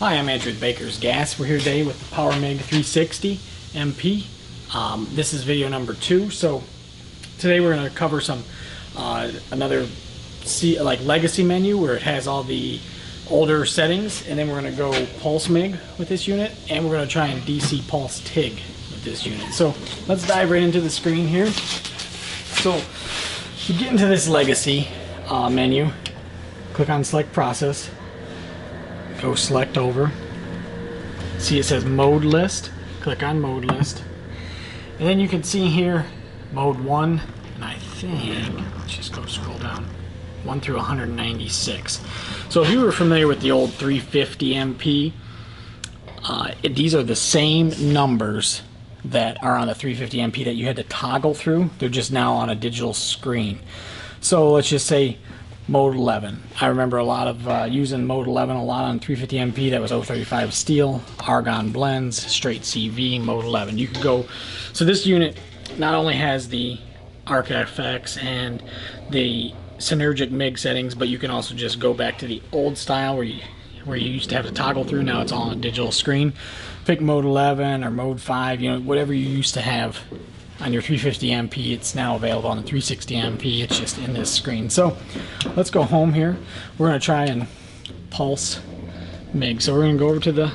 Hi, I'm Andrew with Baker's Gas. We're here today with the Power MIG 360 MP. Um, this is video number two. So today we're going to cover some uh, another like legacy menu where it has all the older settings, and then we're going to go Pulse MIG with this unit, and we're going to try and DC Pulse TIG with this unit. So let's dive right into the screen here. So you get into this legacy uh, menu, click on Select Process go select over. See it says mode list. Click on mode list. And then you can see here mode 1 and I think, let's just go scroll down, 1 through 196. So if you were familiar with the old 350 MP, uh, these are the same numbers that are on the 350 MP that you had to toggle through. They're just now on a digital screen. So let's just say mode 11. I remember a lot of uh, using mode 11 a lot on 350 MP. That was 035 steel, argon blends, straight CV, mode 11. You could go. So this unit not only has the arc FX and the synergic MIG settings, but you can also just go back to the old style where you where you used to have to toggle through. Now it's all on a digital screen. Pick mode 11 or mode 5, you know, whatever you used to have on your 350 MP. It's now available on the 360 MP. It's just in this screen. So let's go home here. We're going to try and pulse MIG. So we're going to go over to the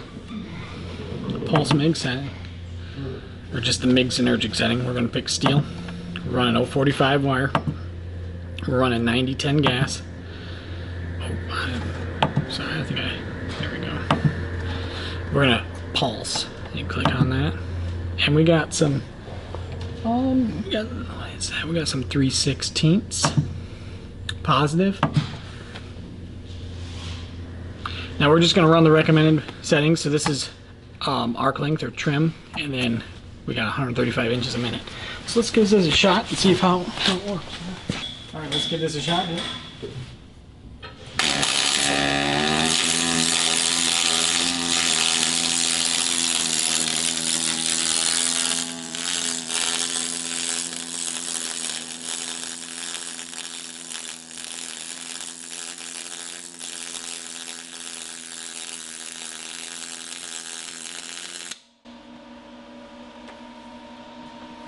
pulse MIG setting, or just the MIG synergic setting. We're going to pick steel. We're running 045 wire. We're running 9010 gas. Oh, sorry, I think I, there we go. We're going to pulse. You click on that. And we got some um, we got, we got some 3 16ths positive. Now we're just going to run the recommended settings. So this is um, arc length or trim, and then we got 135 inches a minute. So let's give this a shot and see if how, how it works. All right, let's give this a shot.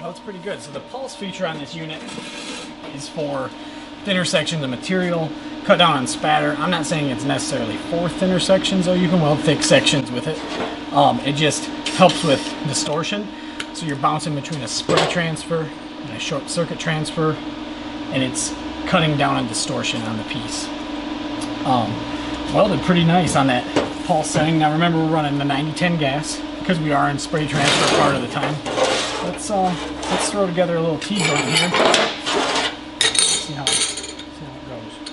Well, it's pretty good. So the pulse feature on this unit is for thinner sections of material, cut down on spatter. I'm not saying it's necessarily for thinner sections, though you can weld thick sections with it. Um, it just helps with distortion. So you're bouncing between a spray transfer and a short circuit transfer, and it's cutting down on distortion on the piece. Um, welded pretty nice on that pulse setting. Now remember we're running the 9010 gas because we are in spray transfer part of the time. Let's uh, let's throw together a little T-joint here. See how, see how it goes.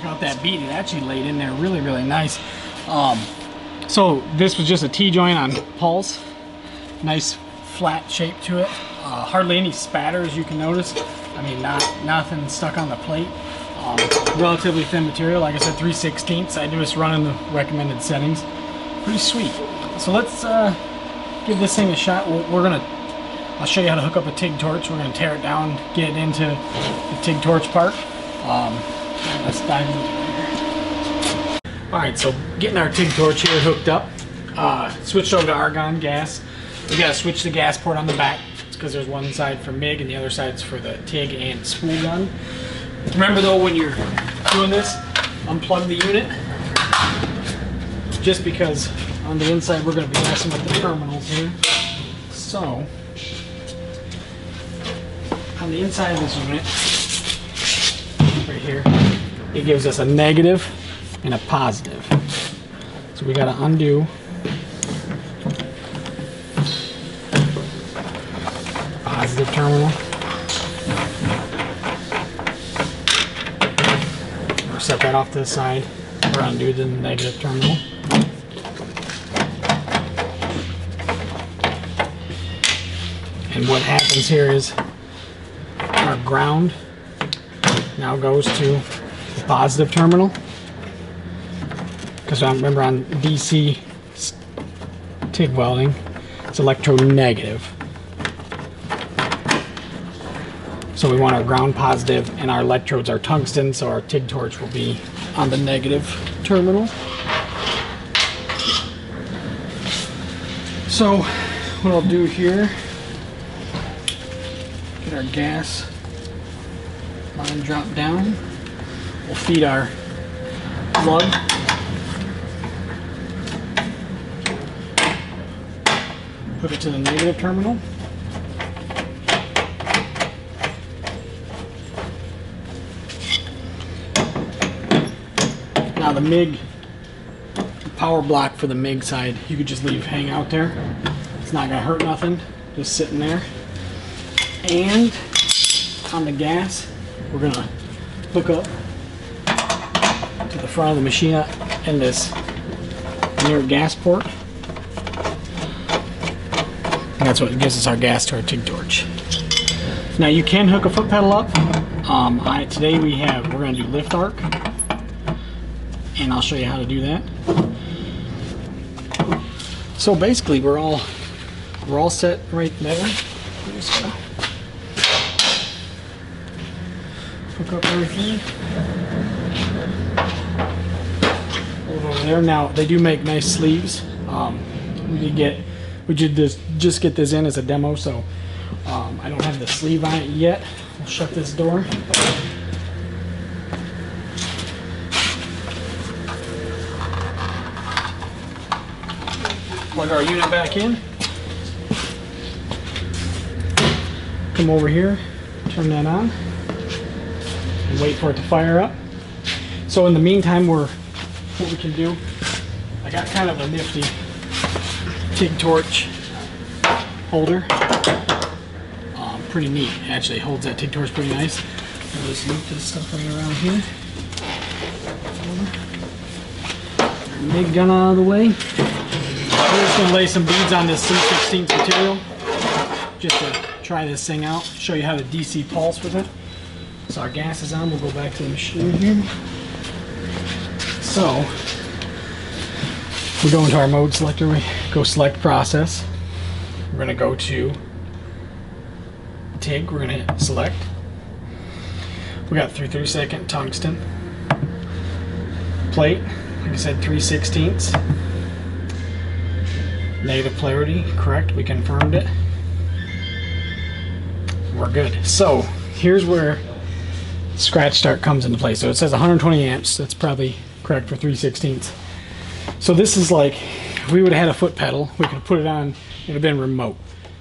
Check out that bead. It actually laid in there really, really nice. Um, so this was just a T-joint on Pulse. Nice flat shape to it. Uh, hardly any spatter as you can notice. I mean, not nothing stuck on the plate. Um, relatively thin material. Like I said, 3 16ths. I just run in the recommended settings. Pretty sweet. So let's uh, give this thing a shot. We're, we're gonna I'll show you how to hook up a TIG torch. We're to tear it down, get it into the TIG torch part. Um, into it here. Alright, so getting our TIG torch here hooked up. Uh, switched over to argon gas. We got to switch the gas port on the back because there's one side for MIG and the other side's for the TIG and spool gun. Remember though, when you're doing this, unplug the unit. Just because on the inside we're going to be messing with the terminals here. So, on the inside of this unit, right it gives us a negative and a positive. So we gotta undo positive terminal. Set that off to the side or undo the negative terminal. And what happens here is our ground now goes to positive terminal. Because I remember on DC TIG welding, it's electrode negative. So we want our ground positive and our electrodes are tungsten, so our TIG torch will be on the negative terminal. So what I'll do here, get our gas line drop down. We'll feed our plug. Put it to the negative terminal. Now the MIG power block for the MIG side, you could just leave hang out there. It's not gonna hurt nothing, just sitting there. And on the gas, we're gonna hook up to the front of the machine and this near gas port. And that's what gives us our gas to our TIG torch. Now you can hook a foot pedal up. Um, I, today we have, we're gonna do lift arc and I'll show you how to do that. So basically, we're all we're all set right there. Hook up everything. Over there. Now they do make nice sleeves. Um, we did get we did this just get this in as a demo, so um, I don't have the sleeve on it yet. I'll shut this door. plug our unit back in. Come over here, turn that on, and wait for it to fire up. So in the meantime, we're what we can do. I got kind of a nifty TIG torch holder. Um, pretty neat, actually holds that TIG torch pretty nice. I'll just loop this stuff right around here. MIG gun out of the way. We're just gonna lay some beads on this C16 material just to try this thing out, show you how to DC pulse with it. So our gas is on, we'll go back to the machine here. So, we go into our mode selector, we go select process. We're gonna go to TIG, we're gonna select. We got 3 30 second tungsten. Plate, like I said, 3 16ths. Negative polarity, correct, we confirmed it. We're good. So, here's where scratch start comes into play. So it says 120 amps, that's probably correct for 3 16ths. So this is like, if we would have had a foot pedal, we could have put it on, it would have been remote.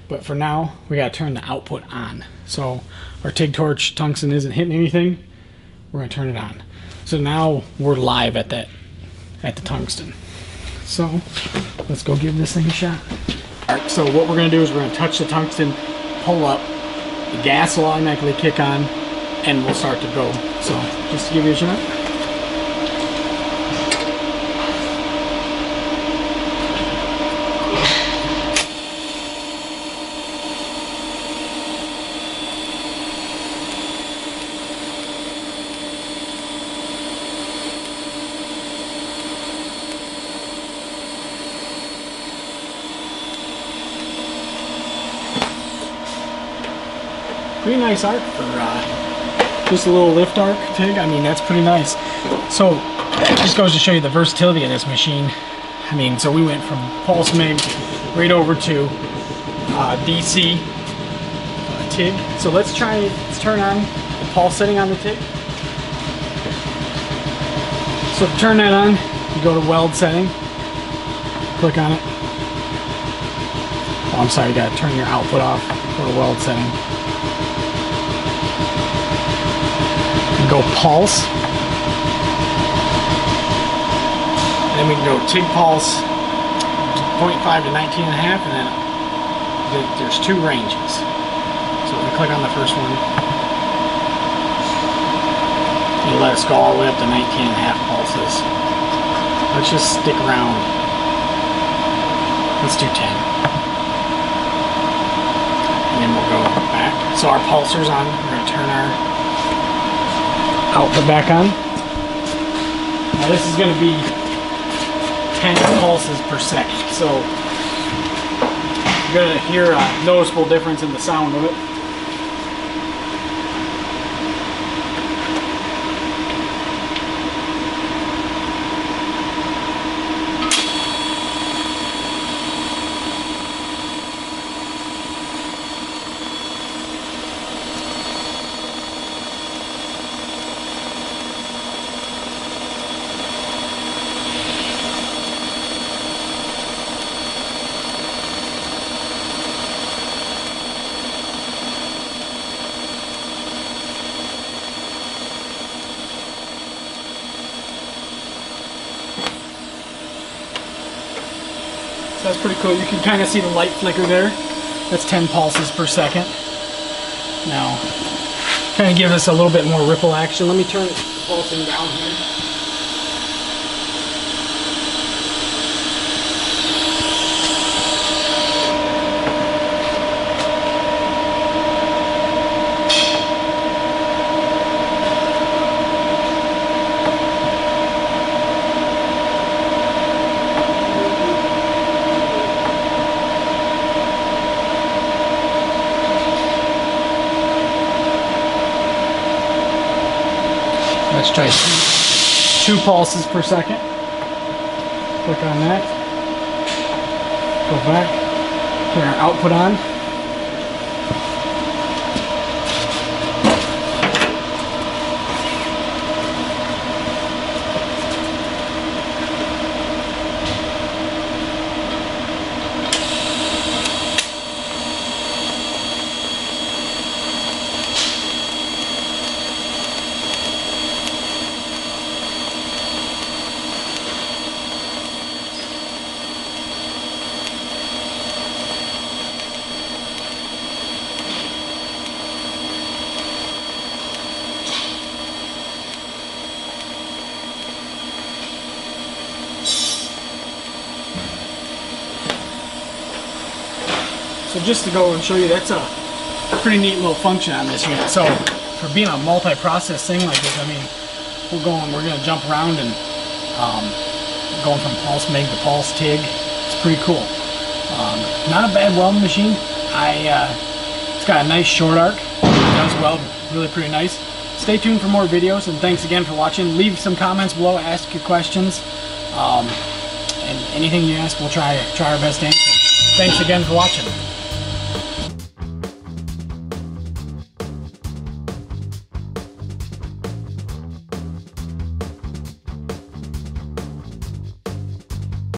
But for now, we gotta turn the output on. So our TIG torch tungsten isn't hitting anything, we're gonna turn it on. So now we're live at that, at the tungsten. So let's go give this thing a shot. All right, so what we're gonna do is we're gonna touch the tungsten, pull up, the gas will automatically kick on, and we'll start to go. So just to give you a shot. Pretty nice arc for uh, just a little lift arc TIG. I mean, that's pretty nice. So it just goes to show you the versatility of this machine. I mean, so we went from pulse MIG right over to uh, DC uh, TIG. So let's try, let's turn on the pulse setting on the TIG. So to turn that on, you go to weld setting, click on it. Oh, I'm sorry, you gotta turn your output off, go to weld setting. Go pulse. Then we can go TIG pulse 0.5 to 19 and a half, and then there's two ranges. So we click on the first one, it'll let us go all the way up to 19 and a half pulses. Let's just stick around. Let's do 10. And then we'll go back. So our pulser's on. We're going to turn our output back on. Now this is going to be 10 pulses per second. So you're going to hear a noticeable difference in the sound of it. Pretty cool. You can kind of see the light flicker there. That's 10 pulses per second. Now, kind of give us a little bit more ripple action. Let me turn it pulsing down here. Let's try two, two pulses per second. Click on that. Go back. Turn our output on. So just to go and show you, that's a pretty neat little function on this unit. So for being a multi-process thing like this, I mean, we're going, we're gonna jump around and um, going from pulse MIG to pulse TIG. It's pretty cool. Um, not a bad welding machine. I, uh, it's got a nice short arc. It does weld really pretty nice. Stay tuned for more videos and thanks again for watching. Leave some comments below, ask your questions. Um, and anything you ask, we'll try try our best to answer. Thanks again for watching.